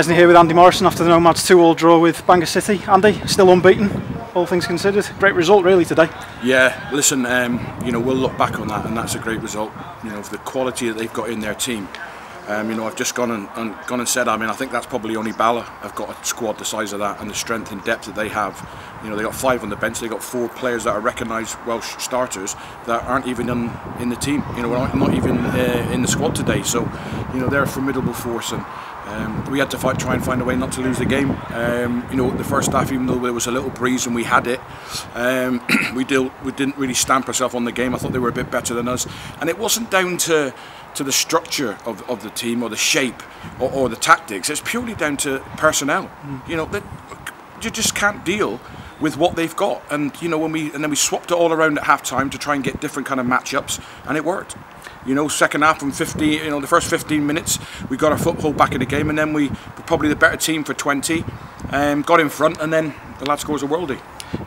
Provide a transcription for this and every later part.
Isn't here with Andy Morrison after the Nomads 2-all draw with Bangor City. Andy, still unbeaten, all things considered. Great result really today. Yeah, listen, um, you know, we'll look back on that and that's a great result. You know, for the quality that they've got in their team. Um, you know, I've just gone and, and, gone and said. I mean, I think that's probably only Bala have got a squad the size of that and the strength and depth that they have. You know, they got five on the bench. They got four players that are recognised Welsh starters that aren't even in, in the team. You know, not, not even uh, in the squad today. So, you know, they're a formidable force and. Um, we had to fight, try and find a way not to lose the game. Um, you know, the first half, even though there was a little breeze and we had it, um, we, deal, we didn't really stamp ourselves on the game. I thought they were a bit better than us, and it wasn't down to to the structure of, of the team or the shape or, or the tactics. It's purely down to personnel. Mm. You know, that you just can't deal with what they've got. And you know, when we and then we swapped it all around at half time to try and get different kind of matchups, and it worked. You know, second half from 15, you know, the first 15 minutes, we got our foothold back in the game, and then we were probably the better team for 20, um, got in front, and then the lad scores a worldie.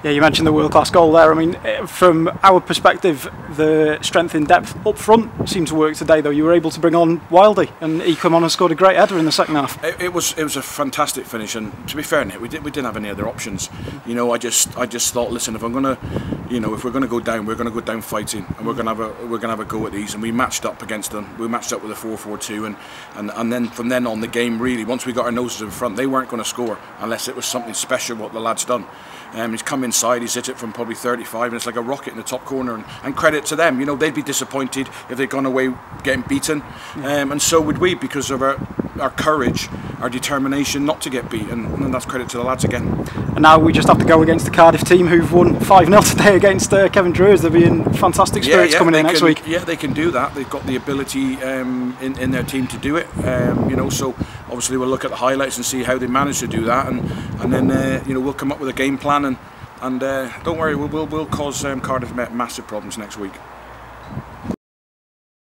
Yeah, you mentioned the world-class goal there. I mean, eh, from our perspective, the strength in depth up front seemed to work today. Though you were able to bring on Wildy, and he came on and scored a great header in the second half. It, it was it was a fantastic finish, and to be fair, Nick, we did we didn't have any other options. You know, I just I just thought, listen, if I'm gonna, you know, if we're gonna go down, we're gonna go down fighting, and we're gonna have a we're gonna have a go at these, and we matched up against them. We matched up with a 4-4-2, and and and then from then on, the game really, once we got our noses in front, they weren't going to score unless it was something special what the lads done. Um, he's come inside, he's hit it from probably 35, and it's like a rocket in the top corner. And, and credit to them, you know, they'd be disappointed if they'd gone away getting beaten, um, and so would we because of our, our courage, our determination not to get beaten, and that's credit to the lads again. And now we just have to go against the Cardiff team who've won 5 0 today against uh, Kevin Drury's. They'll be in fantastic spirits yeah, yeah, coming in next can, week. Yeah, they can do that. They've got the ability um, in, in their team to do it, um, you know, so obviously we'll look at the highlights and see how they manage to do that, and, and then, uh, you know, we'll come up with a game plan and and uh, don't worry, we'll, we'll, we'll cause um, Cardiff Met massive problems next week.